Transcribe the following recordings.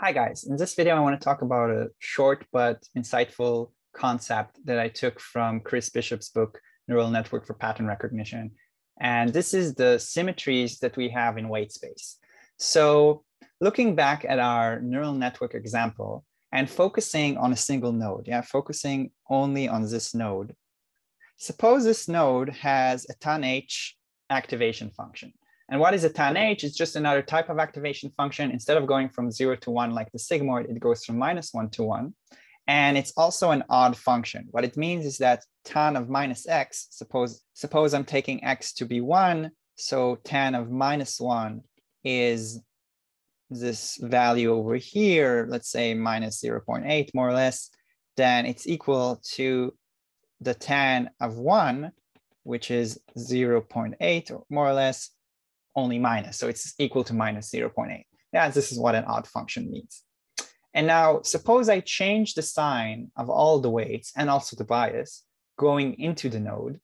Hi guys, in this video I want to talk about a short but insightful concept that I took from Chris Bishop's book, Neural Network for Pattern Recognition. And this is the symmetries that we have in weight space. So looking back at our neural network example and focusing on a single node, yeah, focusing only on this node. Suppose this node has a tanh activation function. And what is a tanh? It's just another type of activation function. Instead of going from zero to one like the sigmoid, it goes from minus one to one. And it's also an odd function. What it means is that tan of minus x, suppose, suppose I'm taking x to be one, so tan of minus one is this value over here, let's say minus 0.8 more or less, then it's equal to the tan of one, which is 0.8 or more or less, only minus. So it's equal to minus 0.8. Yeah, this is what an odd function means. And now suppose I change the sign of all the weights and also the bias going into the node.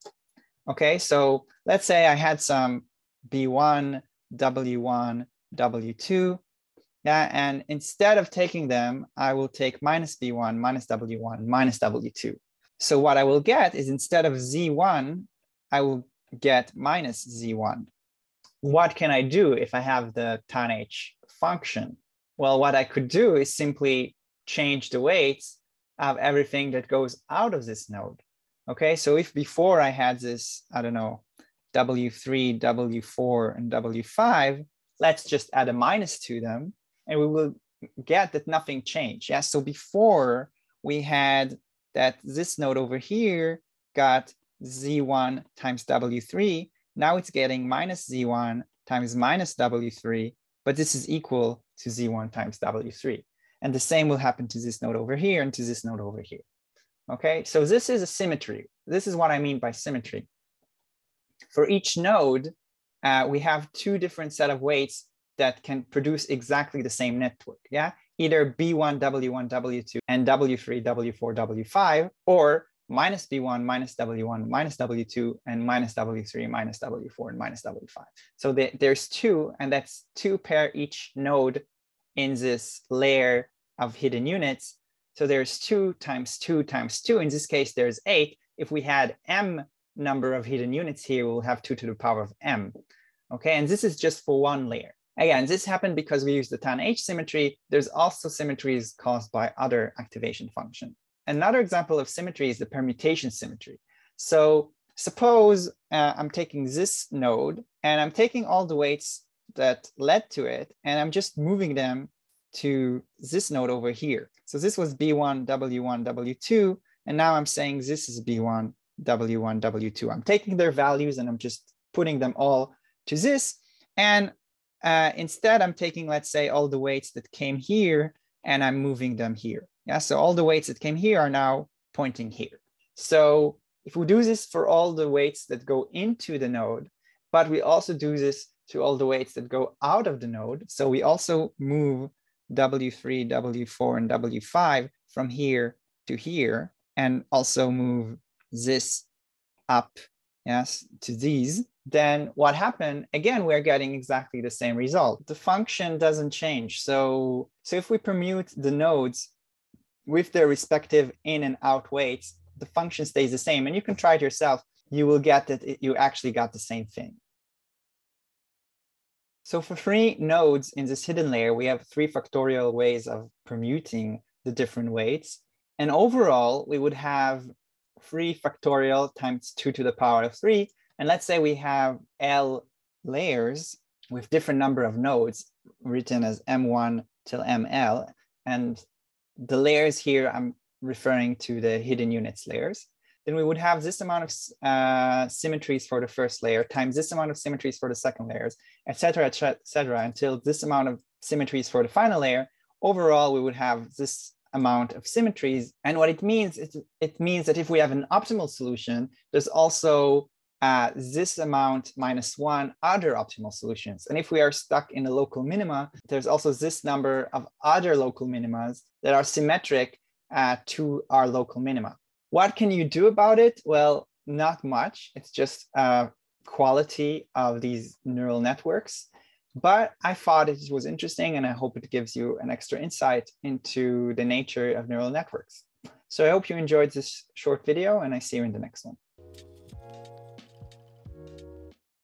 Okay, so let's say I had some B1, W1, W2. Yeah, and instead of taking them, I will take minus B1, minus W1, minus W2. So what I will get is instead of Z1, I will get minus Z1 what can I do if I have the tanh function? Well, what I could do is simply change the weights of everything that goes out of this node. Okay, so if before I had this, I don't know, W3, W4, and W5, let's just add a minus to them and we will get that nothing changed. Yeah, so before we had that this node over here got Z1 times W3, now it's getting minus z1 times minus w3, but this is equal to z1 times w3. And the same will happen to this node over here and to this node over here. Okay, so this is a symmetry. This is what I mean by symmetry. For each node, uh, we have two different set of weights that can produce exactly the same network. Yeah, either B1, W1, W2, and W3, W4, W5, or minus B1, minus W1, minus W2, and minus W3, minus W4, and minus W5. So the, there's two, and that's two pair each node in this layer of hidden units. So there's two times two times two. In this case, there's eight. If we had m number of hidden units here, we'll have two to the power of m. Okay, and this is just for one layer. Again, this happened because we use the tanh symmetry. There's also symmetries caused by other activation function. Another example of symmetry is the permutation symmetry. So suppose uh, I'm taking this node and I'm taking all the weights that led to it and I'm just moving them to this node over here. So this was B1, W1, W2, and now I'm saying this is B1, W1, W2. I'm taking their values and I'm just putting them all to this. And uh, instead, I'm taking, let's say, all the weights that came here and I'm moving them here. Yeah, so all the weights that came here are now pointing here. So if we do this for all the weights that go into the node, but we also do this to all the weights that go out of the node. So we also move W3, W4, and W5 from here to here, and also move this up, yes, to these. Then what happened, again, we're getting exactly the same result. The function doesn't change. So, so if we permute the nodes with their respective in and out weights, the function stays the same. And you can try it yourself. You will get that you actually got the same thing. So for three nodes in this hidden layer, we have three factorial ways of permuting the different weights. And overall, we would have three factorial times two to the power of three. And let's say we have L layers with different number of nodes written as M1 till ML. And the layers here, I'm referring to the hidden units layers. Then we would have this amount of uh, symmetries for the first layer times this amount of symmetries for the second layers, et cetera, et cetera, until this amount of symmetries for the final layer. Overall, we would have this amount of symmetries. And what it means, it, it means that if we have an optimal solution, there's also uh, this amount minus one other optimal solutions. And if we are stuck in a local minima, there's also this number of other local minimas that are symmetric uh, to our local minima. What can you do about it? Well, not much. It's just uh, quality of these neural networks. but I thought it was interesting and I hope it gives you an extra insight into the nature of neural networks. So I hope you enjoyed this short video and I see you in the next one.